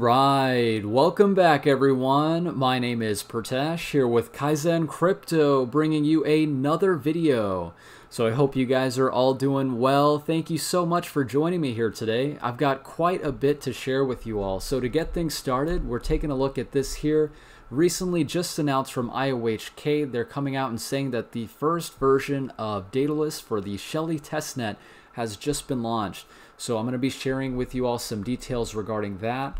right, welcome back everyone. My name is Pratesh here with Kaizen Crypto bringing you another video. So I hope you guys are all doing well. Thank you so much for joining me here today. I've got quite a bit to share with you all. So to get things started, we're taking a look at this here. Recently just announced from IOHK, they're coming out and saying that the first version of Daedalus for the Shelley testnet has just been launched. So I'm going to be sharing with you all some details regarding that.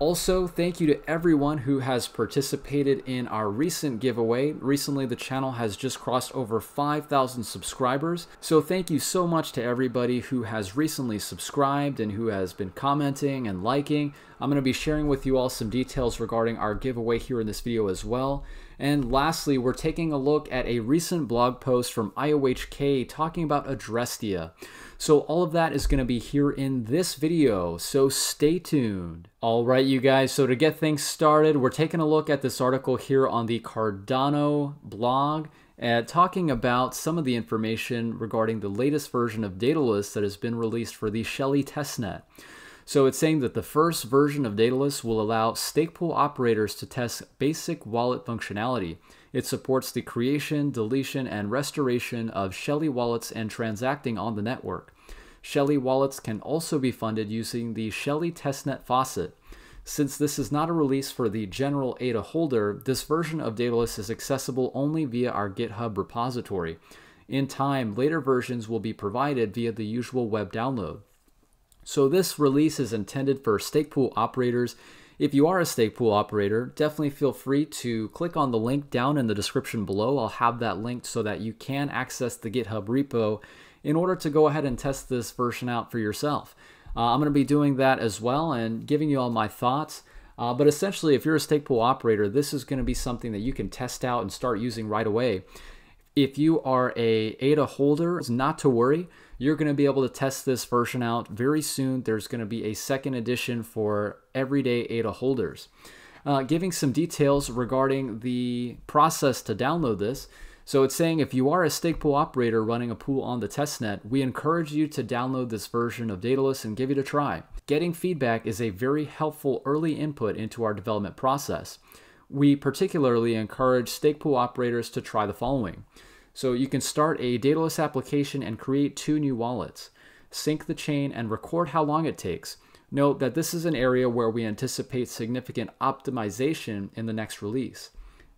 Also, thank you to everyone who has participated in our recent giveaway. Recently, the channel has just crossed over 5,000 subscribers. So thank you so much to everybody who has recently subscribed and who has been commenting and liking. I'm going to be sharing with you all some details regarding our giveaway here in this video as well. And lastly, we're taking a look at a recent blog post from IOHK talking about Adrestia. So all of that is going to be here in this video, so stay tuned. All right, you guys, so to get things started, we're taking a look at this article here on the Cardano blog, uh, talking about some of the information regarding the latest version of Daedalus that has been released for the Shelley testnet. So it's saying that the first version of Daedalus will allow stakepool operators to test basic wallet functionality. It supports the creation, deletion, and restoration of Shelley wallets and transacting on the network. Shelley wallets can also be funded using the Shelley testnet faucet. Since this is not a release for the general ADA holder, this version of Daedalus is accessible only via our GitHub repository. In time, later versions will be provided via the usual web download. So this release is intended for stake pool operators. If you are a stake pool operator, definitely feel free to click on the link down in the description below. I'll have that linked so that you can access the GitHub repo in order to go ahead and test this version out for yourself. Uh, I'm going to be doing that as well and giving you all my thoughts. Uh, but essentially, if you're a stake pool operator, this is going to be something that you can test out and start using right away. If you are a ADA holder, not to worry. You're going to be able to test this version out very soon. There's going to be a second edition for everyday ADA holders. Uh, giving some details regarding the process to download this. So it's saying if you are a stake pool operator running a pool on the testnet, we encourage you to download this version of Daedalus and give it a try. Getting feedback is a very helpful early input into our development process. We particularly encourage stake pool operators to try the following. So you can start a Daedalus application and create two new wallets. Sync the chain and record how long it takes. Note that this is an area where we anticipate significant optimization in the next release.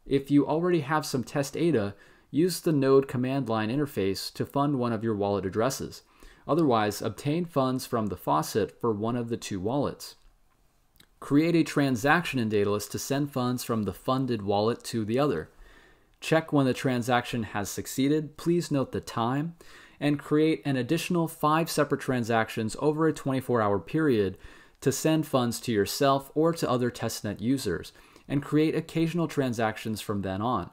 If you already have some test ADA, use the node command line interface to fund one of your wallet addresses. Otherwise, obtain funds from the faucet for one of the two wallets. Create a transaction in Daedalus to send funds from the funded wallet to the other. Check when the transaction has succeeded. Please note the time and create an additional five separate transactions over a 24 hour period to send funds to yourself or to other testnet users and create occasional transactions from then on.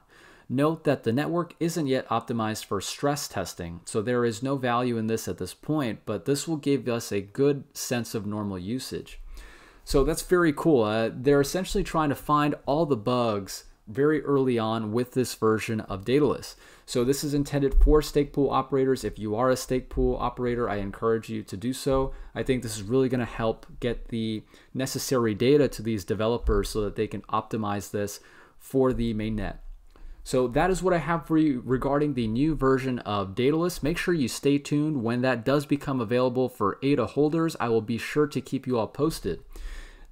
Note that the network isn't yet optimized for stress testing, so there is no value in this at this point, but this will give us a good sense of normal usage. So that's very cool. Uh, they're essentially trying to find all the bugs very early on with this version of Daedalus. So this is intended for stake pool operators. If you are a stake pool operator, I encourage you to do so. I think this is really going to help get the necessary data to these developers so that they can optimize this for the mainnet. So that is what I have for you regarding the new version of Daedalus. Make sure you stay tuned when that does become available for ADA holders. I will be sure to keep you all posted.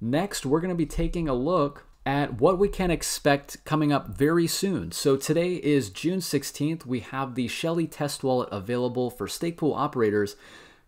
Next, we're going to be taking a look at what we can expect coming up very soon. So today is June 16th. We have the Shelley test wallet available for stake pool operators.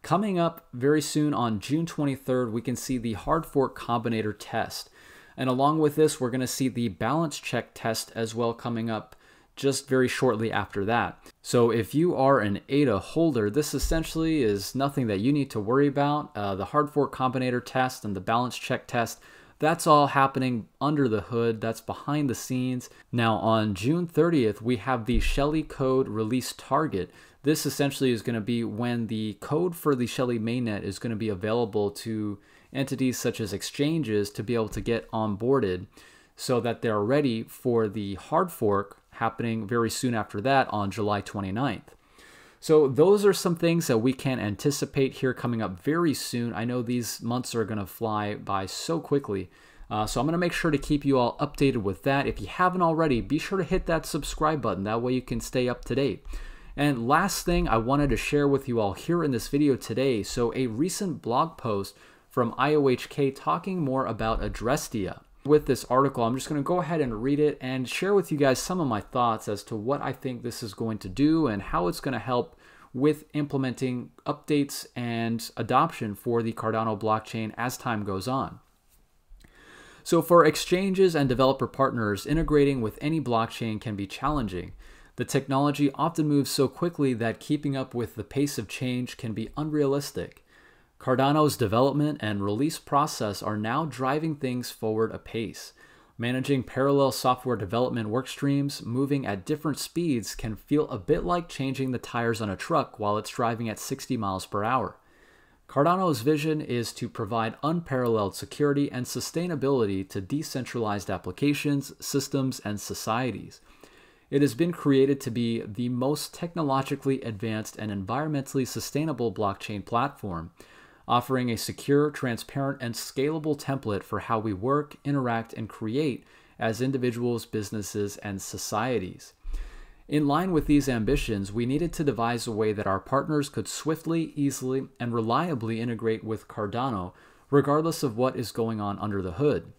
Coming up very soon on June 23rd, we can see the hard fork combinator test. And along with this, we're going to see the balance check test as well coming up just very shortly after that. So if you are an ADA holder, this essentially is nothing that you need to worry about. Uh, the hard fork combinator test and the balance check test that's all happening under the hood, that's behind the scenes. Now, on June 30th, we have the Shelley code release target. This essentially is going to be when the code for the Shelley mainnet is going to be available to entities such as exchanges to be able to get onboarded so that they're ready for the hard fork happening very soon after that on July 29th. So, those are some things that we can anticipate here coming up very soon. I know these months are going to fly by so quickly. Uh, so, I'm going to make sure to keep you all updated with that. If you haven't already, be sure to hit that subscribe button. That way, you can stay up to date. And last thing I wanted to share with you all here in this video today. So, a recent blog post from IOHK talking more about Adrestia with this article, I'm just going to go ahead and read it and share with you guys some of my thoughts as to what I think this is going to do and how it's going to help with implementing updates and adoption for the Cardano blockchain as time goes on. So, for exchanges and developer partners, integrating with any blockchain can be challenging. The technology often moves so quickly that keeping up with the pace of change can be unrealistic. Cardano's development and release process are now driving things forward apace. Managing parallel software development workstreams moving at different speeds can feel a bit like changing the tires on a truck while it's driving at 60 miles per hour. Cardano's vision is to provide unparalleled security and sustainability to decentralized applications, systems, and societies. It has been created to be the most technologically advanced and environmentally sustainable blockchain platform offering a secure, transparent, and scalable template for how we work, interact, and create as individuals, businesses, and societies. In line with these ambitions, we needed to devise a way that our partners could swiftly, easily, and reliably integrate with Cardano, regardless of what is going on under the hood.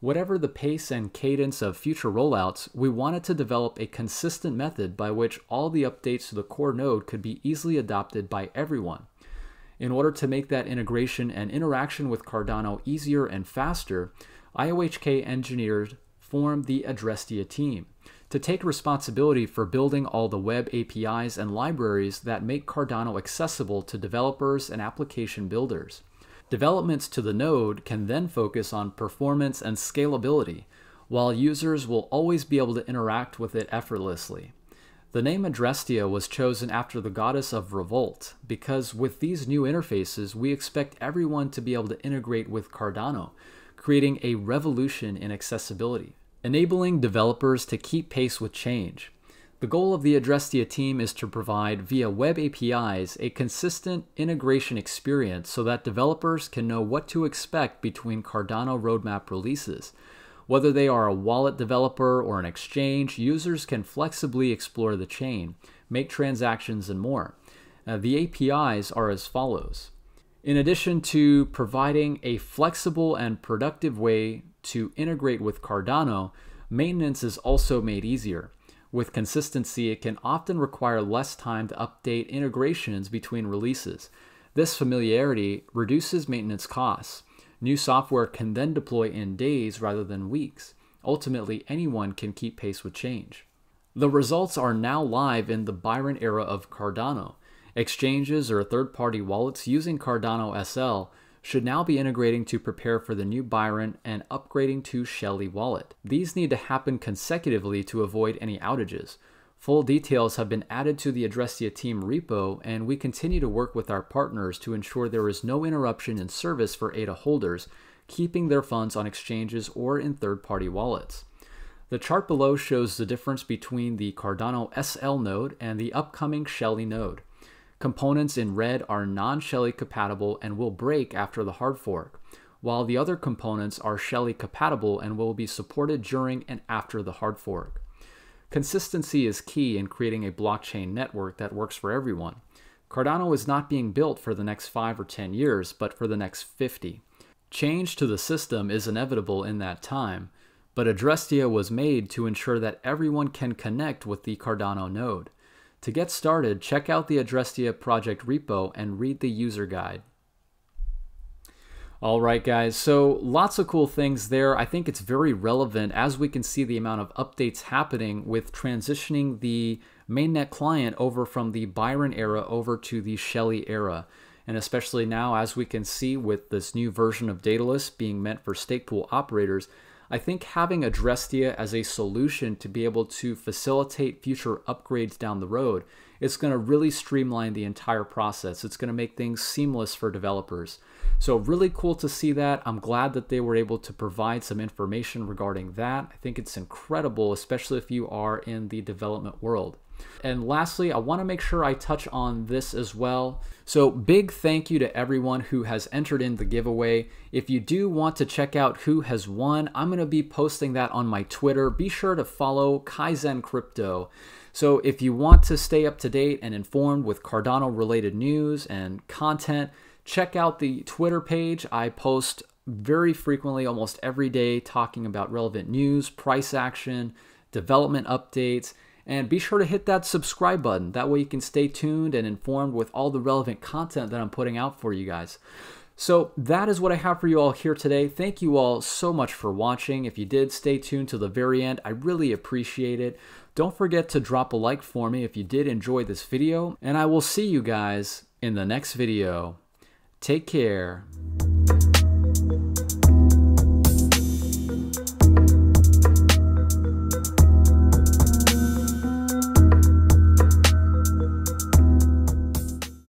Whatever the pace and cadence of future rollouts, we wanted to develop a consistent method by which all the updates to the core node could be easily adopted by everyone. In order to make that integration and interaction with Cardano easier and faster, IOHK engineers formed the Adrestia team to take responsibility for building all the web APIs and libraries that make Cardano accessible to developers and application builders. Developments to the node can then focus on performance and scalability, while users will always be able to interact with it effortlessly. The name Adrestia was chosen after the goddess of revolt, because with these new interfaces, we expect everyone to be able to integrate with Cardano, creating a revolution in accessibility, enabling developers to keep pace with change. The goal of the Adrestia team is to provide, via web APIs, a consistent integration experience so that developers can know what to expect between Cardano roadmap releases whether they are a wallet developer or an exchange, users can flexibly explore the chain, make transactions, and more. The APIs are as follows. In addition to providing a flexible and productive way to integrate with Cardano, maintenance is also made easier. With consistency, it can often require less time to update integrations between releases. This familiarity reduces maintenance costs. New software can then deploy in days rather than weeks. Ultimately, anyone can keep pace with change. The results are now live in the Byron era of Cardano. Exchanges or third party wallets using Cardano SL should now be integrating to prepare for the new Byron and upgrading to Shelley wallet. These need to happen consecutively to avoid any outages. Full details have been added to the Adrestia team repo, and we continue to work with our partners to ensure there is no interruption in service for ADA holders, keeping their funds on exchanges or in third party wallets. The chart below shows the difference between the Cardano SL node and the upcoming Shelley node. Components in red are non Shelley compatible and will break after the hard fork, while the other components are Shelley compatible and will be supported during and after the hard fork. Consistency is key in creating a blockchain network that works for everyone. Cardano is not being built for the next 5 or 10 years, but for the next 50. Change to the system is inevitable in that time, but Adrestia was made to ensure that everyone can connect with the Cardano node. To get started, check out the Adrestia project repo and read the user guide. All right, guys. So lots of cool things there. I think it's very relevant as we can see the amount of updates happening with transitioning the mainnet client over from the Byron era over to the Shelley era. And especially now, as we can see with this new version of Daedalus being meant for stake pool operators, I think having Adrestia as a solution to be able to facilitate future upgrades down the road, it's going to really streamline the entire process. It's going to make things seamless for developers. So really cool to see that. I'm glad that they were able to provide some information regarding that. I think it's incredible, especially if you are in the development world. And lastly, I want to make sure I touch on this as well. So, big thank you to everyone who has entered in the giveaway. If you do want to check out who has won, I'm going to be posting that on my Twitter. Be sure to follow Kaizen Crypto. So, if you want to stay up to date and informed with Cardano related news and content, check out the Twitter page. I post very frequently, almost every day, talking about relevant news, price action, development updates, and be sure to hit that subscribe button. That way you can stay tuned and informed with all the relevant content that I'm putting out for you guys. So that is what I have for you all here today. Thank you all so much for watching. If you did stay tuned to the very end, I really appreciate it. Don't forget to drop a like for me if you did enjoy this video, and I will see you guys in the next video. Take care.